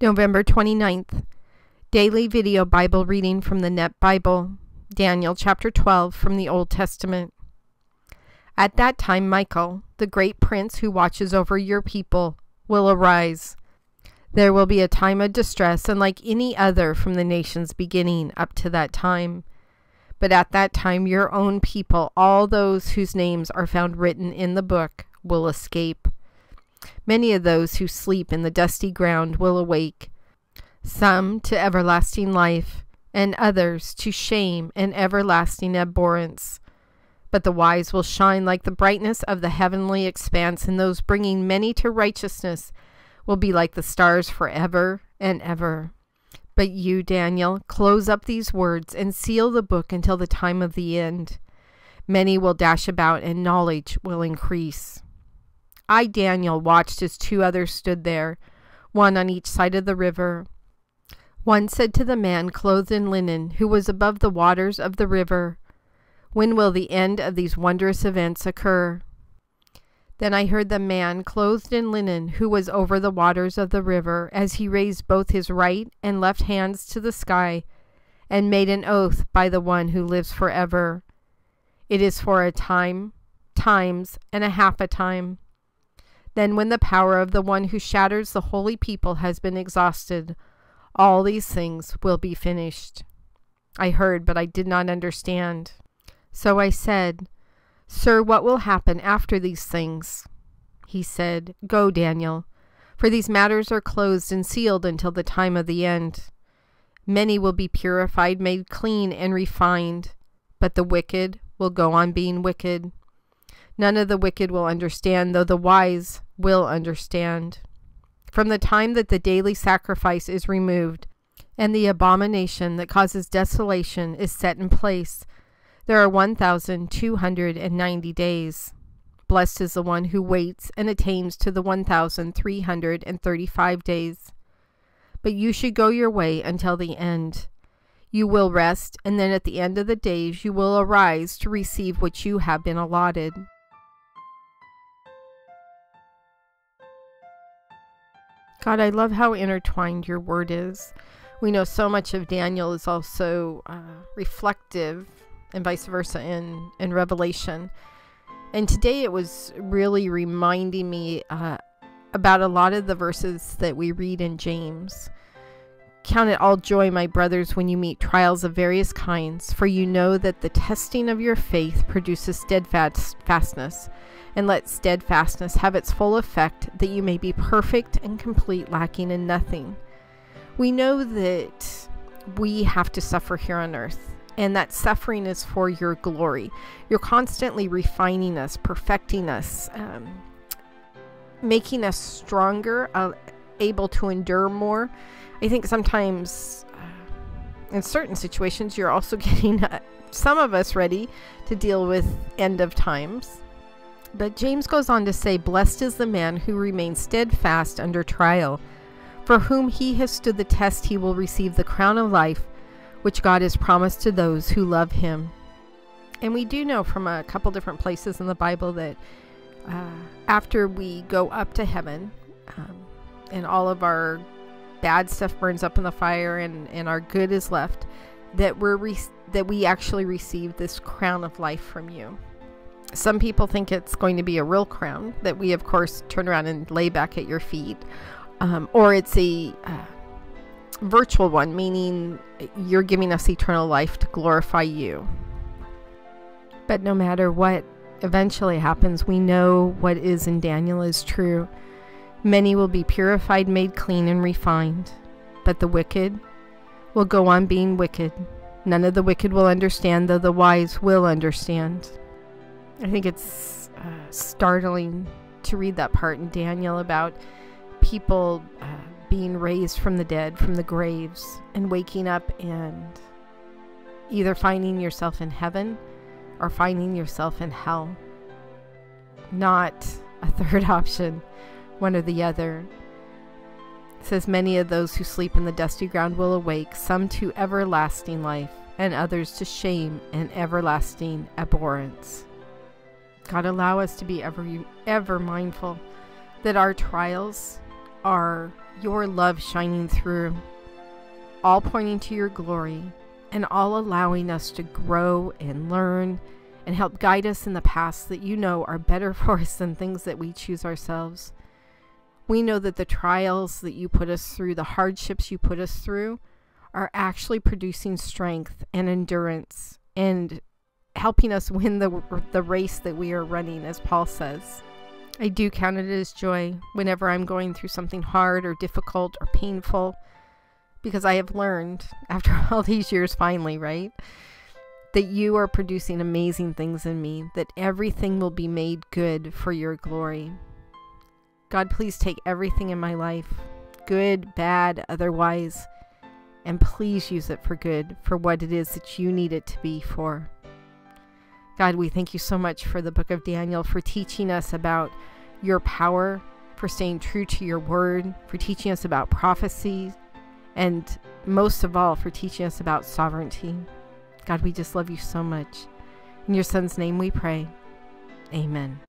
November 29th. Daily video Bible reading from the Net Bible, Daniel chapter 12 from the Old Testament. At that time, Michael, the great prince who watches over your people, will arise. There will be a time of distress, unlike any other from the nation's beginning up to that time. But at that time, your own people, all those whose names are found written in the book, will escape. Many of those who sleep in the dusty ground will awake, some to everlasting life, and others to shame and everlasting abhorrence. But the wise will shine like the brightness of the heavenly expanse, and those bringing many to righteousness will be like the stars forever and ever. But you, Daniel, close up these words and seal the book until the time of the end. Many will dash about, and knowledge will increase. I, Daniel, watched as two others stood there, one on each side of the river. One said to the man clothed in linen, who was above the waters of the river, When will the end of these wondrous events occur? Then I heard the man clothed in linen, who was over the waters of the river, as he raised both his right and left hands to the sky, and made an oath by the one who lives forever. It is for a time, times, and a half a time. Then, when the power of the one who shatters the holy people has been exhausted, all these things will be finished. I heard, but I did not understand. So I said, Sir, what will happen after these things? He said, Go, Daniel, for these matters are closed and sealed until the time of the end. Many will be purified, made clean, and refined, but the wicked will go on being wicked. None of the wicked will understand, though the wise will understand. From the time that the daily sacrifice is removed, and the abomination that causes desolation is set in place, there are 1,290 days. Blessed is the one who waits and attains to the 1,335 days. But you should go your way until the end. You will rest, and then at the end of the days you will arise to receive what you have been allotted. God, I love how intertwined your word is. We know so much of Daniel is also uh, reflective and vice versa in, in Revelation. And today it was really reminding me uh, about a lot of the verses that we read in James. Count it all joy, my brothers, when you meet trials of various kinds, for you know that the testing of your faith produces steadfastness and let steadfastness have its full effect, that you may be perfect and complete, lacking in nothing. We know that we have to suffer here on earth, and that suffering is for your glory. You're constantly refining us, perfecting us, um, making us stronger, uh, able to endure more. I think sometimes, uh, in certain situations, you're also getting uh, some of us ready to deal with end of times. But James goes on to say, Blessed is the man who remains steadfast under trial. For whom he has stood the test, he will receive the crown of life, which God has promised to those who love him. And we do know from a couple different places in the Bible that uh, after we go up to heaven um, and all of our bad stuff burns up in the fire and, and our good is left, that we're that we actually receive this crown of life from you. Some people think it's going to be a real crown that we, of course, turn around and lay back at your feet. Um, or it's a uh, virtual one, meaning you're giving us eternal life to glorify you. But no matter what eventually happens, we know what is in Daniel is true. Many will be purified, made clean, and refined, but the wicked will go on being wicked. None of the wicked will understand, though the wise will understand. I think it's uh, startling to read that part in Daniel about people uh, being raised from the dead, from the graves, and waking up and either finding yourself in heaven or finding yourself in hell. Not a third option, one or the other. It says, Many of those who sleep in the dusty ground will awake, some to everlasting life, and others to shame and everlasting abhorrence. God, allow us to be ever, ever mindful that our trials are your love shining through, all pointing to your glory, and all allowing us to grow and learn and help guide us in the paths that you know are better for us than things that we choose ourselves. We know that the trials that you put us through, the hardships you put us through, are actually producing strength and endurance and helping us win the, the race that we are running, as Paul says. I do count it as joy whenever I'm going through something hard or difficult or painful because I have learned after all these years, finally, right? That you are producing amazing things in me, that everything will be made good for your glory. God, please take everything in my life, good, bad, otherwise, and please use it for good, for what it is that you need it to be for. God, we thank you so much for the book of Daniel, for teaching us about your power, for staying true to your word, for teaching us about prophecy, and most of all, for teaching us about sovereignty. God, we just love you so much. In your son's name we pray. Amen.